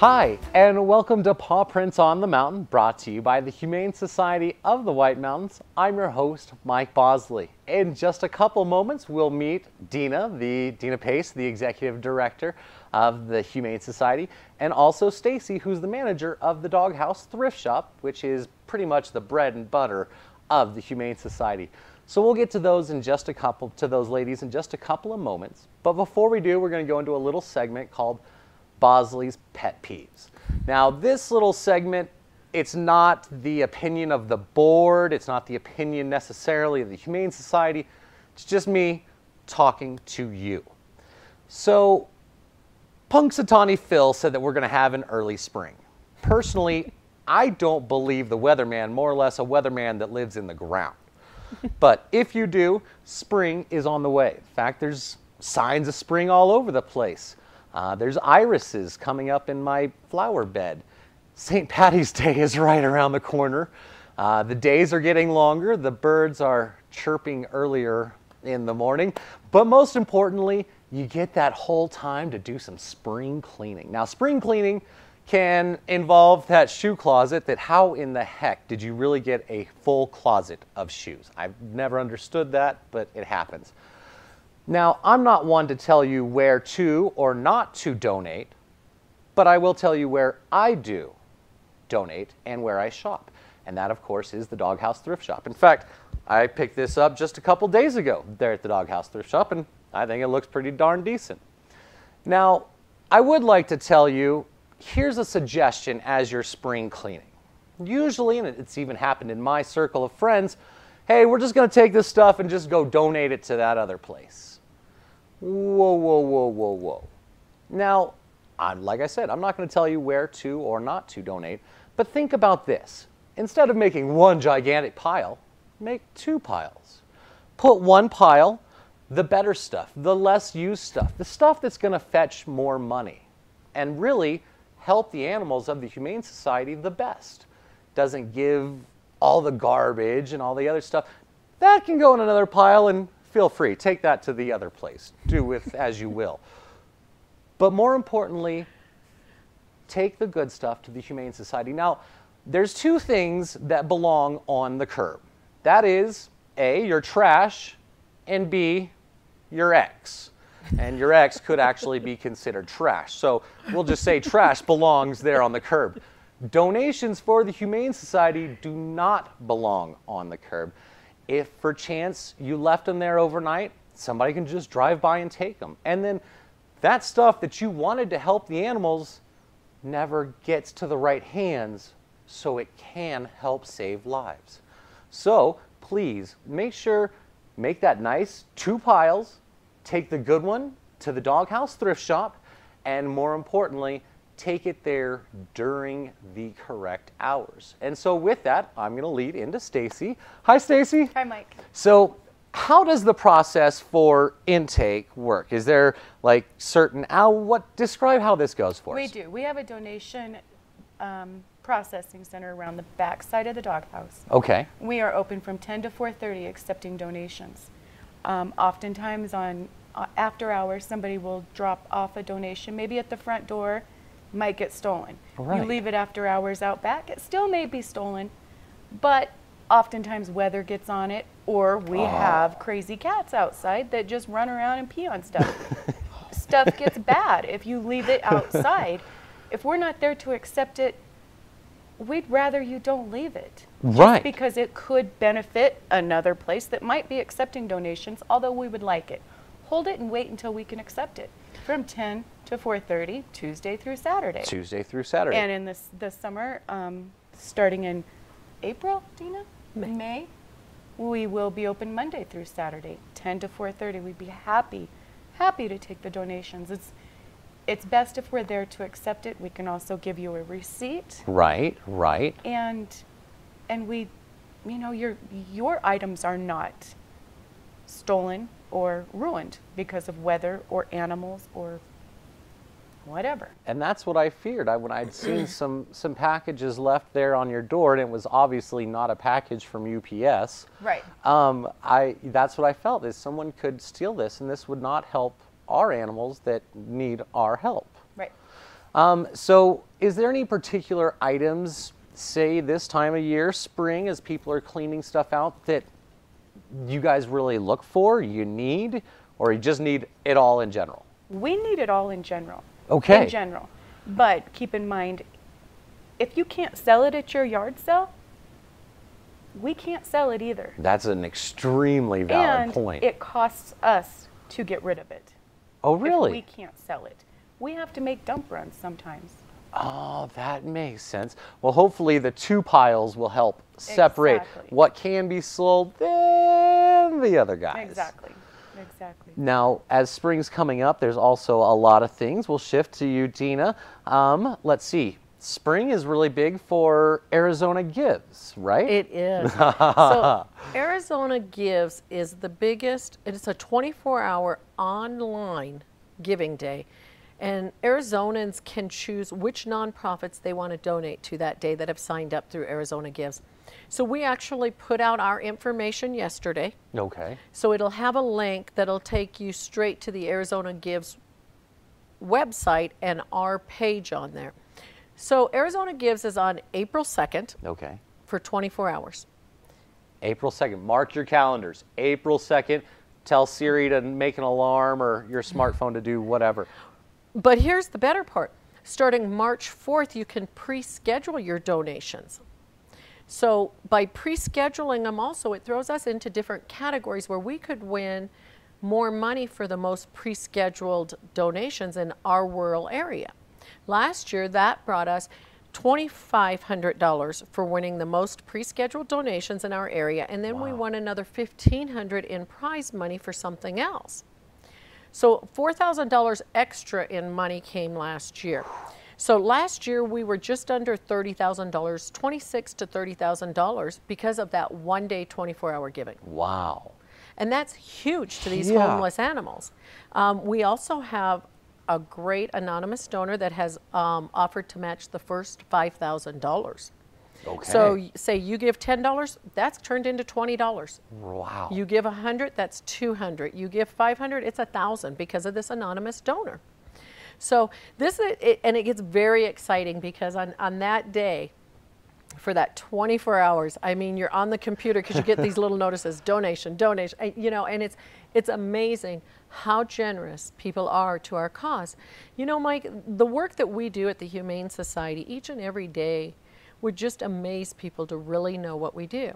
Hi, and welcome to Paw Prints on the Mountain, brought to you by the Humane Society of the White Mountains. I'm your host, Mike Bosely. In just a couple moments, we'll meet Deena, the Deena Pace, the executive director of the Humane Society, and also Stacy, who's the manager of the Doghouse Thrift Shop, which is pretty much the bread and butter of the Humane Society. So we'll get to those in just a couple, to those ladies in just a couple of moments. But before we do, we're going to go into a little segment called Bosely's Pet Peeves. Now, this little segment, it's not the opinion of the board, it's not the opinion necessarily of the Humane Society, it's just me talking to you. So, Punxsutawney Phil said that we're going to have an early spring. Personally, I don't believe the weatherman, more or less a weatherman that lives in the ground. but if you do, spring is on the way. In fact, there's signs of spring all over the place. Uh, there's irises coming up in my flower bed. St. Patty's Day is right around the corner. Uh, the days are getting longer. The birds are chirping earlier in the morning. But most importantly, you get that whole time to do some spring cleaning. Now, spring cleaning can involve that shoe closet that how in the heck did you really get a full closet of shoes? I've never understood that, but it happens. Now, I'm not one to tell you where to or not to donate, but I will tell you where I do donate and where I shop. And that, of course, is the Doghouse Thrift Shop. In fact, I picked this up just a couple days ago there at the Doghouse Thrift Shop, and I think it looks pretty darn decent. Now, I would like to tell you here's a suggestion as you're spring cleaning. Usually, and it's even happened in my circle of friends, hey, we're just going to take this stuff and just go donate it to that other place. Whoa, whoa, whoa, whoa, whoa. Now, I'm, like I said, I'm not going to tell you where to or not to donate, but think about this. Instead of making one gigantic pile, make two piles. Put one pile, the better stuff, the less used stuff, the stuff that's going to fetch more money and really help the animals of the Humane Society the best. Doesn't give all the garbage and all the other stuff. That can go in another pile and feel free, take that to the other place. Do with as you will. But more importantly, take the good stuff to the Humane Society. Now, there's two things that belong on the curb. That is, A, your trash, and B, your ex. And your ex could actually be considered trash. So we'll just say trash belongs there on the curb. Donations for the Humane Society do not belong on the curb. If for chance you left them there overnight, somebody can just drive by and take them. And then that stuff that you wanted to help the animals never gets to the right hands so it can help save lives. So please make sure, make that nice two piles, take the good one to the doghouse thrift shop, and more importantly, take it there during the correct hours. And so with that, I'm going to lead into Stacy. Hi Stacy. Hi Mike. So how does the process for intake work? Is there like certain hour? What describe how this goes for we us? We do. We have a donation um, processing center around the back side of the doghouse. Okay. We are open from 10 to 4:30, accepting donations. Um, oftentimes on uh, after hours, somebody will drop off a donation, maybe at the front door, might get stolen. Right. You leave it after hours out back, it still may be stolen, but oftentimes weather gets on it, or we oh. have crazy cats outside that just run around and pee on stuff. stuff gets bad if you leave it outside. if we're not there to accept it, we'd rather you don't leave it. Right. because it could benefit another place that might be accepting donations, although we would like it. Hold it and wait until we can accept it. From 10 to 4.30, Tuesday through Saturday. Tuesday through Saturday. And in this, this summer, um, starting in April, Deena? May. May, we will be open Monday through Saturday, 10 to 4.30. We'd be happy, happy to take the donations. It's, it's best if we're there to accept it. We can also give you a receipt. Right, right. And, and we, you know, your, your items are not stolen or ruined because of weather or animals or whatever. And that's what I feared. I, when I'd seen some some packages left there on your door, and it was obviously not a package from UPS. Right. Um, I that's what I felt is someone could steal this, and this would not help our animals that need our help. Right. Um, so is there any particular items, say this time of year, spring, as people are cleaning stuff out, that you guys really look for, you need, or you just need it all in general? We need it all in general. Okay. In general. But keep in mind, if you can't sell it at your yard sale, we can't sell it either. That's an extremely valid and point. it costs us to get rid of it. oh, If we can't sell it. We have to make dump runs sometimes. Oh, that makes sense. Well, hopefully the two piles will help separate Exactly. what can be sold and the other guys. Exactly. Exactly. Now, as spring's coming up, there's also a lot of things. We'll shift to you, Deena. Um, let's see. Spring is really big for Arizona Gives, right? It is. so Arizona Gives is the biggest, it's a 24 hour online giving day. And Arizonans can choose which nonprofits they want to donate to that day that have signed up through Arizona Gives. So we actually put out our information yesterday. okay. So it'll have a link that'll take you straight to the Arizona Gives website and our page on there. So Arizona Gives is on April 2nd Okay. for 24 hours. April 2nd. Mark your calendars. April 2nd. Tell Siri to make an alarm or your smartphone to do whatever. But here's the better part. Starting March 4th, you can pre-schedule your donations. So by pre-scheduling them also, it throws us into different categories where we could win more money for the most pre-scheduled donations in our rural area. Last year, that brought us $2,500 for winning the most pre-scheduled donations in our area, and then we won another 1,500 in prize money for something else. So $4,000 extra in money came last year. So last year we were just under $30,000, 26 to $30,000 because of that one day 24 hour giving. Wow. And that's huge to these Yeah. homeless animals. Um, we also have a great anonymous donor that has um, offered to match the first $5,000. Okay. So say you give $10, that's turned into $20. wow. You give 100, that's 200. You give 500, it's 1,000 because of this anonymous donor. So this is, it, and it gets very exciting because on, on that day, for that 24 hours, I mean, you're on the computer because you get these little notices, donation, donation, you know, and it's, it's amazing how generous people are to our cause. You know, Mike, the work that we do at the Humane Society each and every day would just amaze people to really know what we do.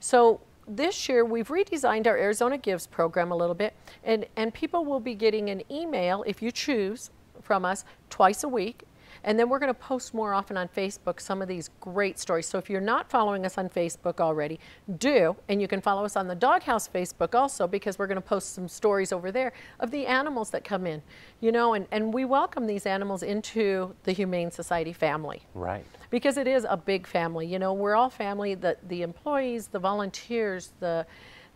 So this year we've redesigned our Arizona Gives program a little bit, and, and people will be getting an email if you choose from us twice a week. And then we're going to post more often on Facebook some of these great stories. So if you're not following us on Facebook already, do. And you can follow us on the Doghouse Facebook also because we're going to post some stories over there of the animals that come in. You know, and, and we welcome these animals into the Humane Society family right. because it is a big family. You know, we're all family. The the employees, the volunteers, the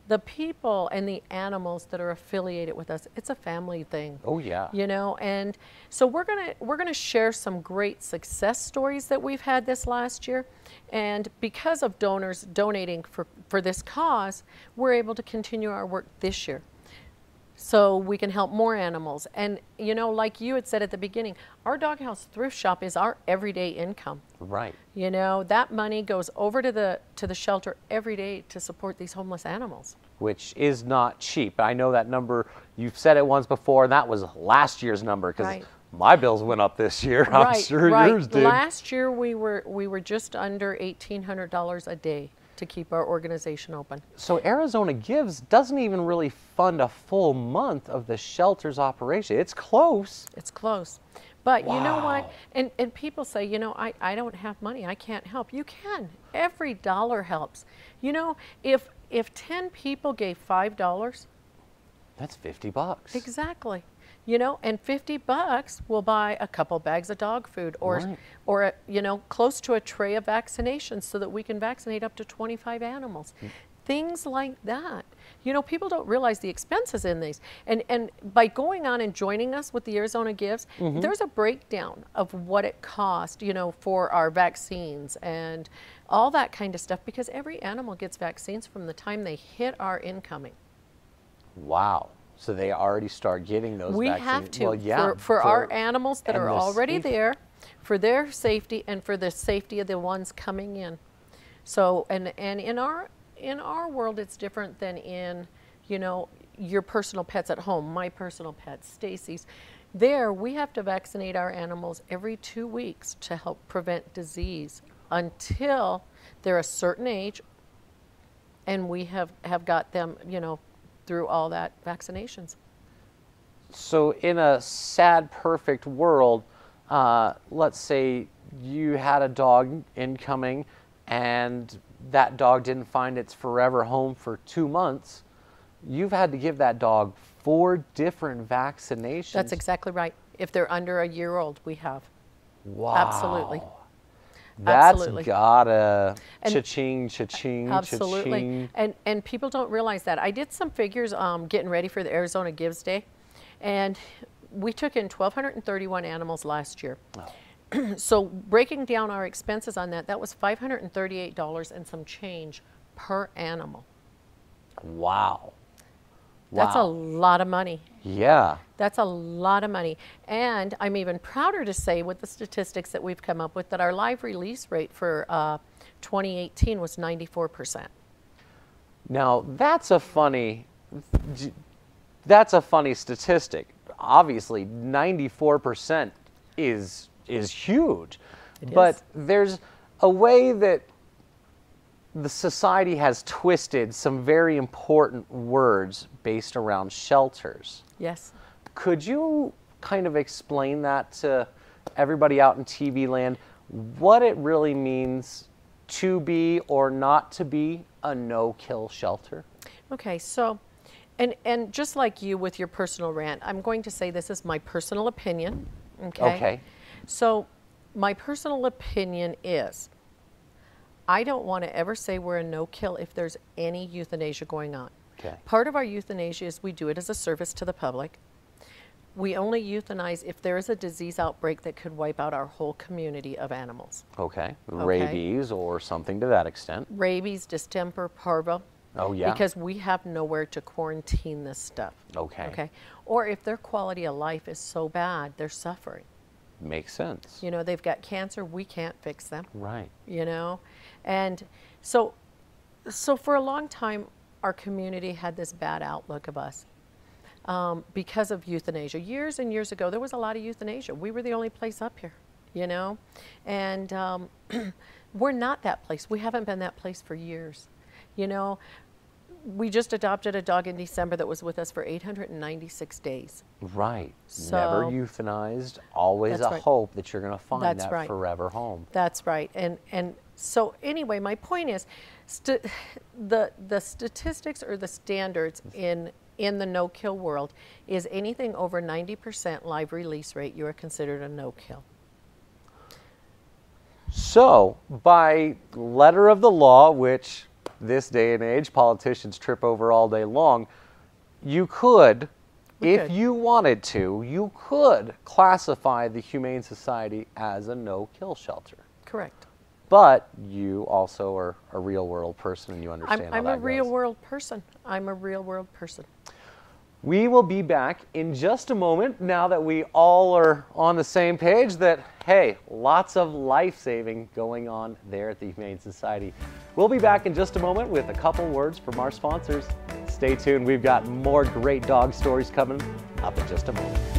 the people and the animals that are affiliated with us. It's a family thing. Oh, yeah. You know, and so we're gonna we're gonna share some great success stories that we've had this last year, and because of donors donating for for this cause, we're able to continue our work this year so we can help more animals. And you know, like you had said at the beginning, our doghouse thrift shop is our everyday income. Right. You know, that money goes over to the to the shelter every day to support these homeless animals. Which is not cheap. I know that number, you've said it once before, and that was last year's number because Right. my bills went up this year. I'm right, sure right. yours did. Last year we were we were just under eighteen hundred dollars a day to keep our organization open. So Arizona Gives doesn't even really fund a full month of the shelter's operation. It's close. It's close. But you know what? And and people say, you know, I, I don't have money. I can't help. You can. Every dollar helps. You know, if if 10 people gave $5, That's 50 bucks. exactly. You know, and 50 bucks will buy a couple bags of dog food or Right. or a, you know, close to a tray of vaccinations so that we can vaccinate up to 25 animals. Hmm. Things like that. You know, people don't realize the expenses in these. And and by going on and joining us with the Arizona Gives, mm-hmm. there's a breakdown of what it cost, you know, for our vaccines and all that kind of stuff because every animal gets vaccines from the time they hit our incoming. Wow. So they already start getting those We vaccines. have to Well, yeah. for, for, our animals that are already safe- there. for their safety and for the safety of the ones coming in. So, and, and in our, in our world, it's different than in, you know, your personal pets at home, my personal pet, Stacy's. There, we have to vaccinate our animals every two weeks to help prevent disease until they're a certain age and we have, have got them, you know, through all that vaccinations. So, in a sad, perfect world, uh, let's say you had a dog incoming and that dog didn't find its forever home for two months, you've had to give that dog four different vaccinations. That's exactly right. If they're under a year old, we have. Wow. Absolutely. That's Absolutely. gotta And- cha-ching, cha-ching, Absolutely. cha-ching. And and people don't realize that. I did some figures um, getting ready for the Arizona Gives Day, and we took in 1,231 animals last year. so breaking down our expenses on that, that was $538 and some change per animal. Wow. That's a lot of money. Yeah. That's a lot of money. And I'm even prouder to say, with the statistics that we've come up with, that our live release rate for uh, 2018 was 94%. Now that's a funny, that's a funny statistic. Obviously, 94% is is huge, It but is. there's a way that the society has twisted some very important words based around shelters. Yes. Could you kind of explain that to everybody out in TV land, what it really means to be or not to be a no-kill shelter? Okay, so, and, and just like you with your personal rant, I'm going to say this is my personal opinion. Okay. Okay. So, my personal opinion is I don't want to ever say we're a no kill if there's any euthanasia going on. Okay. Part of our euthanasia is we do it as a service to the public. We only euthanize if there is a disease outbreak that could wipe out our whole community of animals. Okay. Rabies or something to that extent. Rabies, distemper, parvo. Oh, yeah. Because we have nowhere to quarantine this stuff. Okay. Okay. Or if their quality of life is so bad, they're suffering. Makes sense. You know, they've got cancer, we can't fix them. Right. you know and so so for a long time our community had this bad outlook of us um, because of euthanasia. Years and years ago there was a lot of euthanasia. We were the only place up here you know? And um, we're not that place. We haven't been that place for years you know we just adopted a dog in december that was with us for 896 days Right. So- Never euthanized. Always a right. hope that you're going to find That's that right. forever home. That's right. And and so anyway, my point is, st- the the statistics or the standards in in the no-kill world is anything over 90% live release rate, you are considered a no-kill. So, by letter of the law, which this day and age politicians trip over all day long, you could, We if could. you wanted to, you could classify the Humane Society as a no kill shelter. Correct. But you also are a real world person and you I'm, understand I'm that a real world person. I'm a real world person. We will be back in just a moment now that we all are on the same page that, hey, lots of life saving going on there at the Humane Society. We'll be back in just a moment with a couple words from our sponsors. Stay tuned, we've got more great dog stories coming up in just a moment.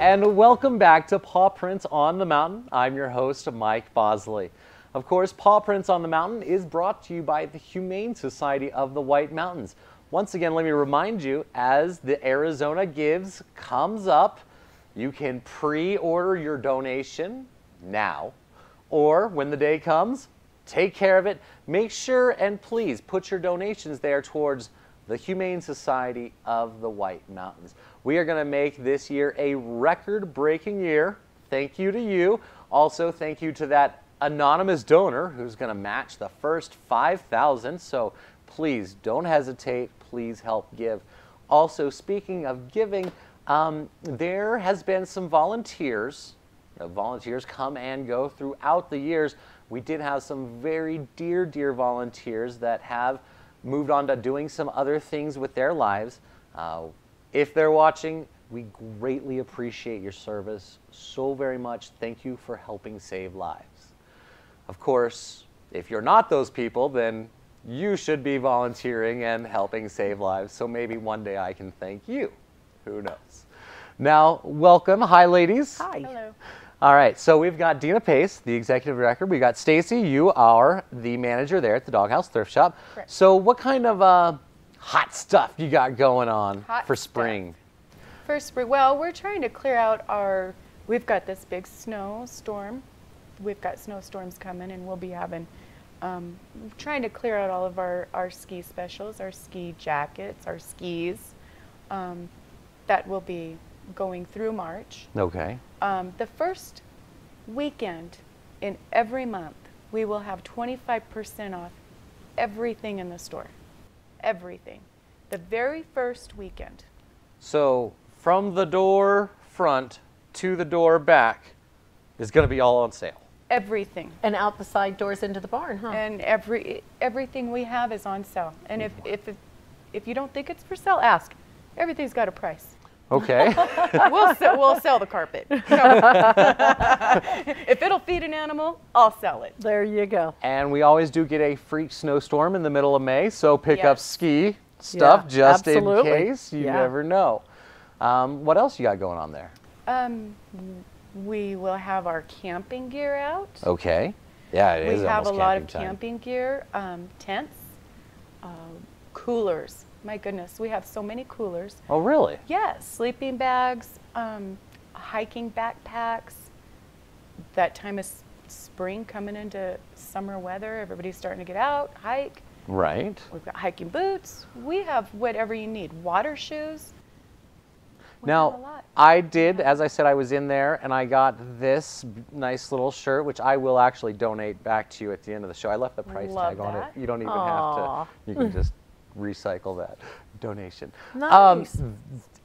And welcome back to Paw Prints on the Mountain. I'm your host, Mike Bosely. Of course, Paw Prints on the Mountain is brought to you by the Humane Society of the White Mountains. Once again, let me remind you as the Arizona Gives comes up, you can pre order your donation now, or when the day comes, take care of it. Make sure and please put your donations there towards the Humane Society of the White Mountains. We are going to make this year a record breaking year. Thank you to you. Also, thank you to that anonymous donor who's going to match the first 5,000. So please don't hesitate. Please help give. Also, speaking of giving, um, there has been some volunteers. Volunteers come and go throughout the years. We did have some very dear, dear volunteers that have moved on to doing some other things with their lives. Uh, if they're watching, we greatly appreciate your service so very much. Thank you for helping save lives. Of course, if you're not those people, then you should be volunteering and helping save lives. So maybe one day I can thank you. Who knows? Now, welcome. Hi, ladies. Hi. Hello. All right, so we've got Deena Pace, the executive director. We've got Stacy. You are the manager there at the Doghouse Thrift Shop. Correct. So, what kind of uh, hot stuff you got going on Hot for stuff. spring? For spring, well, we're trying to clear out our. We've got this big snowstorm. We've got snowstorms coming, and we'll be having. Um, trying to clear out all of our, our ski specials, our ski jackets, our skis. Um, that will be going through March. Okay. Um, the first weekend in every month, we will have 25% off everything in the store. Everything. The very first weekend. So, from the door front to the door back is going to be all on sale. Everything. And out the side doors into the barn, huh? And every everything we have is on sale. And if if if you don't think it's for sale, ask. Everything's got a price. Okay. We'll sell, we'll sell the carpet. If it'll feed an animal, I'll sell it. there you go. and we always do get a freak snowstorm in the middle of May, so pick up ski stuff Yeah, just absolutely. in case. You Yeah. never know. Um, what else you got going on there? Um, we will have our camping gear out. Okay. Yeah, it is we have a lot of camping time. camping gear, um, tents, uh, coolers. My goodness, we have so many coolers. Oh, really? Yes, sleeping bags, um, hiking backpacks. That time of s- spring coming into summer weather, everybody's starting to get out, hike. Right. We've got hiking boots. We have whatever you need. Water shoes. We Now. I did, as I said, I was in there and I got this nice little shirt, which I will actually donate back to you at the end of the show. I left the price Love tag on that. it. You don't even Aw. have to, you can just recycle that donation. Nice.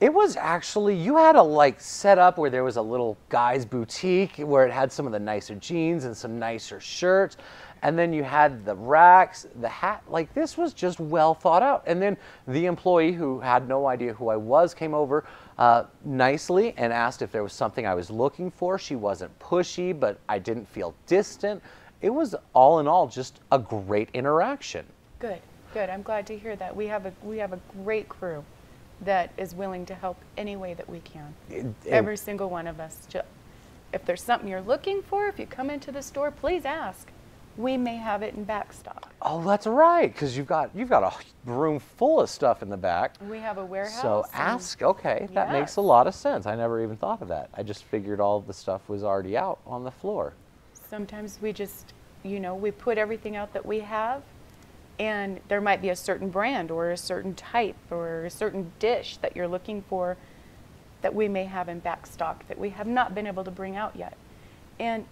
it was actually, you had a like set up where there was a little guy's boutique where it had some of the nicer jeans and some nicer shirts. And then you had the racks, the hat. Like this was just well thought out. And then the employee who had no idea who I was came over uh, nicely and asked if there was something I was looking for. She wasn't pushy, but I didn't feel distant. It was all in all just a great interaction. Good, good. I'm glad to hear that. We have a we have a great crew that is willing to help any way that we can. Every single one of us. If there's something you're looking for, if you come into the store, please ask. We may have it in back stock. Oh, that's right, because you've got you've got a room full of stuff in the back. We have a warehouse. So ask. Okay, that makes a lot of sense. I never even thought of that. I just figured all the stuff was already out on the floor. Sometimes we just, you know, we put everything out that we have, and there might be a certain brand or a certain type or a certain dish that you're looking for that we may have in back stock that we have not been able to bring out yet. And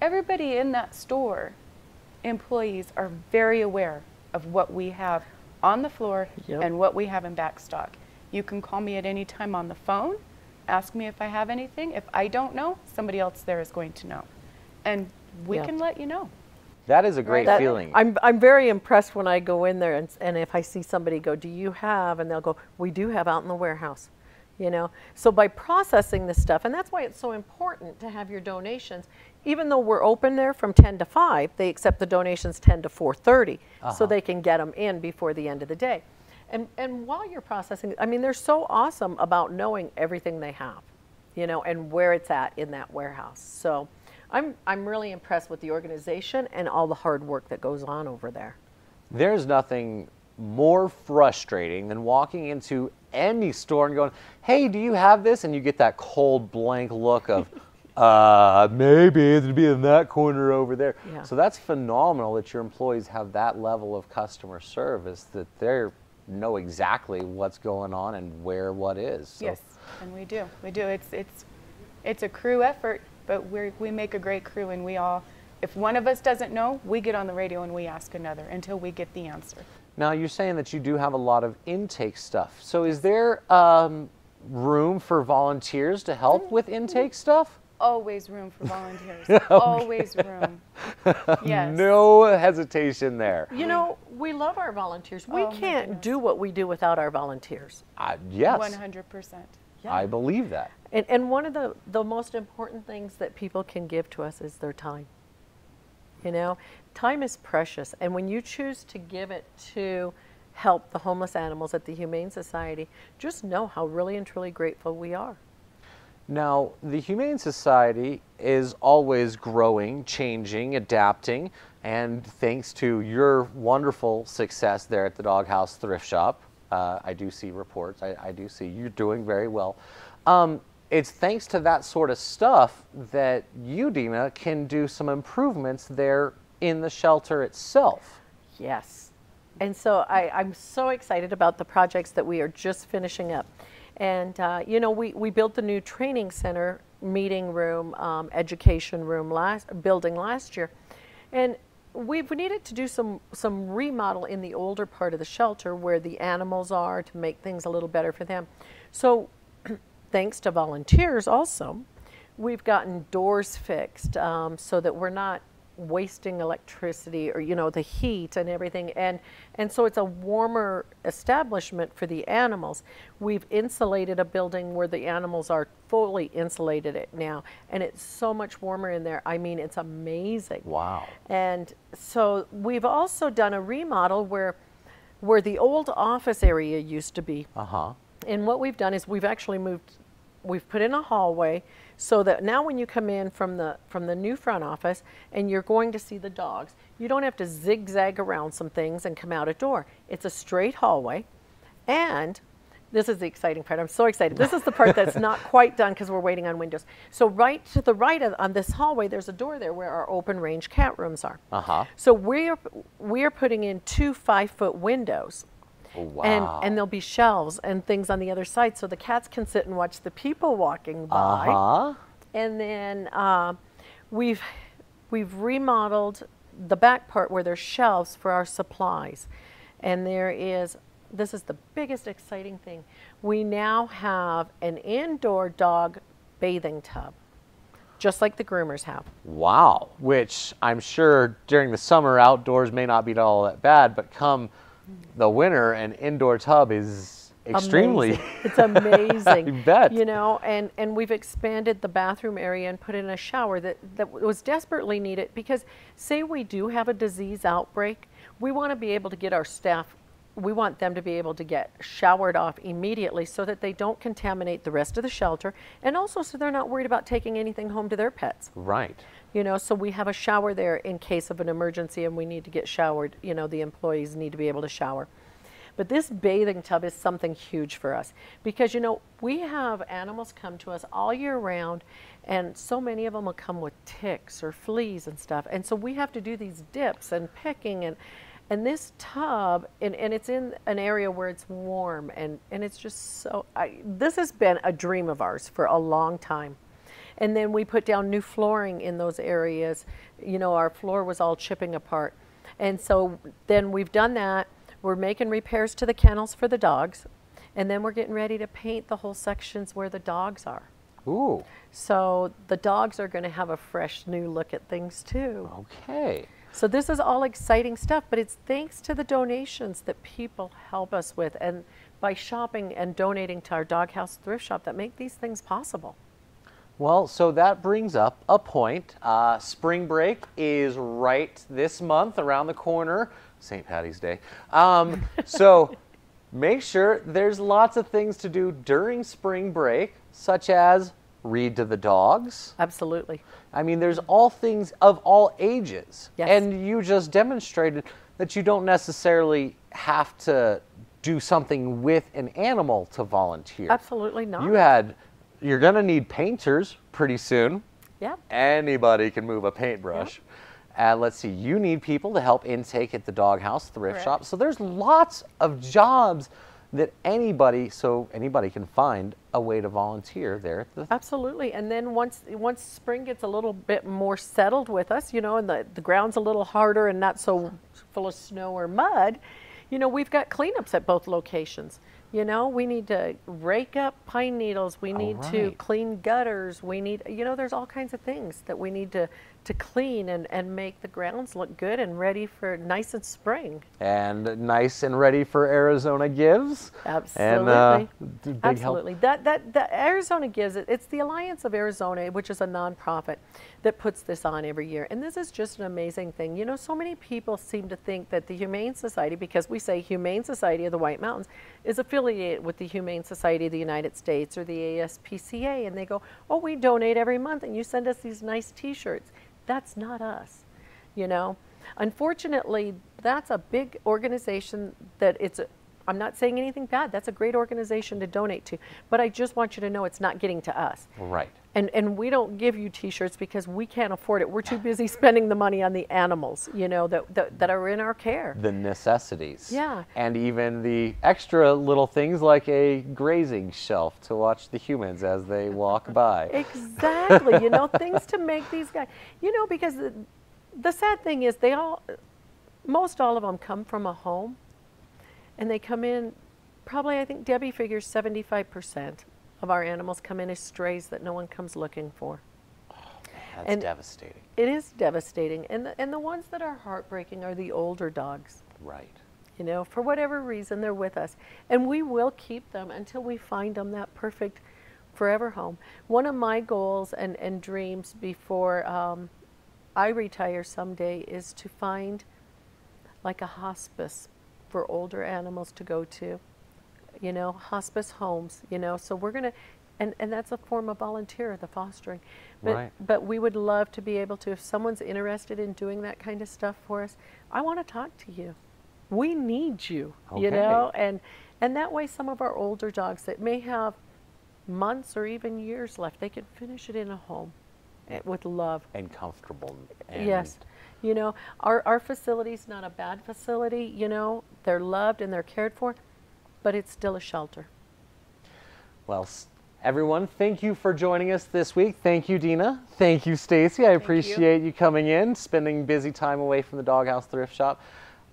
everybody in that store, employees, are very aware of what we have on the floor Yep. and what we have in back stock. You can call me at any time on the phone, ask me if I have anything. If I don't know, somebody else there is going to know. And we Yeah. can let you know. That is a great That- feeling. I'm, I'm very impressed when I go in there and, and if I see somebody go, do you have? And they'll go, we do have out in the warehouse. You know, so by processing this stuff, and that's why it's so important to have your donations. Even though we're open there from 10 to 5, they accept the donations 10 to 4:30, so uh-huh. they can get them in before the end of the day. And and while you're processing, I mean, they're so awesome about knowing everything they have, you know, and where it's at in that warehouse. So I'm I'm really impressed with the organization and all the hard work that goes on over there. There's nothing more frustrating than walking into any store and going, "Hey, do you have this?" and you get that cold blank look of, "Uh, maybe it'd be in that corner over there." Yeah. So that's phenomenal that your employees have that level of customer service that they know exactly what's going on and where what is. So Yes, and we do. We do. It's it's it's a crew effort, but we we make a great crew, and we all. If one of us doesn't know, we get on the radio and we ask another until we get the answer. Now you're saying that you do have a lot of intake stuff. So is there um, room for volunteers to help with intake stuff? always room for volunteers. Always room. Yes. No hesitation there. You know, we love our volunteers. We Oh can't do what we do without our volunteers. Uh, yes, 100%. I believe that. And, and one of the, the most important things that people can give to us is their time. You know, time is precious. And when you choose to give it to help the homeless animals at the Humane Society, just know how really and truly grateful we are. Now, the Humane Society is always growing, changing, adapting, and thanks to your wonderful success there at the Doghouse Thrift Shop, uh, I do see reports, I, I do see you're doing very well. Um, it's thanks to that sort of stuff that you, Deena, can do some improvements there in the shelter itself. Yes. And so I, I'm so excited about the projects that we are just finishing up. And, uh, you know, we, we built the new training center, meeting room, um, education room last, building last year. And we've needed to do some, some remodel in the older part of the shelter where the animals are to make things a little better for them. So thanks to volunteers also, we've gotten doors fixed um, so that we're not wasting electricity or you know the heat and everything. And and so it's a warmer establishment for the animals. We've insulated a building where the animals are fully insulated it now and it's so much warmer in there. I mean it's amazing. Wow. and so we've also done a remodel where where the old office area used to be. Uh huh. And what we've done is we've actually moved, we've put in a hallway so that now when you come in from the from the new front office and you're going to see the dogs, you don't have to zigzag around some things and come out a door. It's a straight hallway, and this is the exciting part. I'm so excited. This is the part that's not quite done because we're waiting on windows. So right to the right of, on this hallway, there's a door there where our open range cat rooms are. Uh huh. So we're we're putting in two five foot windows Wow. and and there'll be shelves and things on the other side so the cats can sit and watch the people walking by. Huh. and then uh, we've we've remodeled the back part where there's shelves for our supplies. And there is this is the biggest exciting thing. We now have an indoor dog bathing tub just like the groomers have. Wow, which I'm sure during the summer outdoors may not be all that bad, but come the winter, an indoor tub is extremely. Amazing. It's amazing. I bet. You know, and, and we've expanded the bathroom area and put in a shower that, that was desperately needed because say we do have a disease outbreak, we want to be able to get our staff we want them to be able to get showered off immediately so that they don't contaminate the rest of the shelter and also so they're not worried about taking anything home to their pets. Right. You know, so we have a shower there in case of an emergency and we need to get showered. You know, the employees need to be able to shower. But this bathing tub is something huge for us because, you know, we have animals come to us all year round and so many of them will come with ticks or fleas and stuff. And so we have to do these dips and picking and and this tub, and, and it's in an area where it's warm, and, and it's just so, I, this has been a dream of ours for a long time. And then we put down new flooring in those areas. You know, our floor was all chipping apart. And so then we've done that. We're making repairs to the kennels for the dogs. And then we're getting ready to paint the whole sections where the dogs are. Ooh. So the dogs are going to have a fresh new look at things too. Okay. So this is all exciting stuff, but it's thanks to the donations that people help us with and by shopping and donating to our doghouse thrift shop that make these things possible. Well, so that brings up a point. Uh, spring break is right this month around the corner, St. Patty's Day. Um, so make sure there's lots of things to do during spring break, such as read to the dogs. Absolutely. I mean, there's all things of all ages. Yes. And you just demonstrated that you don't necessarily have to do something with an animal to volunteer. Absolutely not. You had, you're going to need painters pretty soon. yeah. Anybody can move a paintbrush. Uh, let's see, you need people to help intake at the doghouse thrift Correct. shop. So there's lots of jobs that anybody, so anybody can find a way to volunteer there at the Absolutely. And then once once spring gets a little bit more settled with us, you know, and the, the ground's a little harder and not so full of snow or mud, you know, we've got cleanups at both locations. You know, we need to rake up pine needles. We need to clean gutters. We need, you know, there's all kinds of things that we need to, to clean and, and make the grounds look good and ready for nice and spring. And nice and ready for Arizona Gives. And uh, Absolutely. Absolutely. help. That, that, that Arizona gives it. It's the Alliance of Arizona, which is a nonprofit that puts this on every year. And this is just an amazing thing. You know, so many people seem to think that the Humane Society, because we say Humane Society of the White Mountains, is affiliated with the Humane Society of the United States or the ASPCA. And they go, oh, we donate every month and you send us these nice t shirts. That's not us, you know. Unfortunately, that's a big organization that it's I'm not saying anything bad. That's a great organization to donate to. But I just want you to know it's not getting to us. Right. And, and we don't give you t-shirts because we can't afford it. We're too busy spending the money on the animals, you know, that, that, that are in our care. The necessities. Yeah. And even the extra little things like a grazing shelf to watch the humans as they walk by. Exactly. you know, things to make these guys, you know, because the, the sad thing is they all, most all of them come from a home and they come in, probably I think Debbie figures 75% of our animals come in as strays that no one comes looking for. That's And- devastating. It is devastating. And the, and the ones that are heartbreaking are the older dogs. Right. You know, for whatever reason, they're with us. And we will keep them until we find them that perfect forever home. One of my goals and, and dreams before um, I retire someday is to find like a hospice for older animals to go to. You know, hospice homes, you know. So we're going to, and, and that's a form of volunteer, the fostering. But, Right. but we would love to be able to, if someone's interested in doing that kind of stuff for us, I want to talk to you. We need you, you know, and and that way some of our older dogs that may have months or even years left, they can finish it in a home eh, with love. And comfortable. And Yes. You know, our, our facility's not a bad facility, you know, they're loved and they're cared for, but it's still a shelter. Well, everyone, thank you for joining us this week. Thank you, Deena. Thank you, Stacy. I appreciate you. coming in, spending busy time away from the Doghouse Thrift Shop.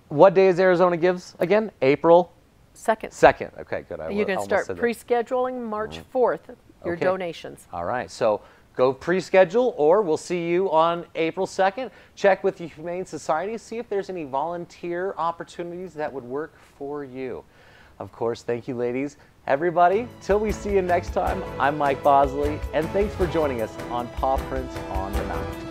What day is Arizona Gives again? April Second, 2nd. Okay, good. I you can start pre-scheduling March mm-hmm. 4th, your Okay. donations. All right, so go pre-schedule or we'll see you on April 2nd. Check with the Humane Society, see if there's any volunteer opportunities that would work for you. Of course, thank you ladies. Everybody, till we see you next time, I'm Mike Bosely, and thanks for joining us on Paw Prints on the Mountain.